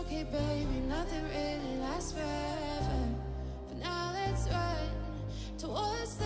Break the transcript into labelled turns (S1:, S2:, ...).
S1: Okay, baby, nothing really lasts forever. For now, let's run towards the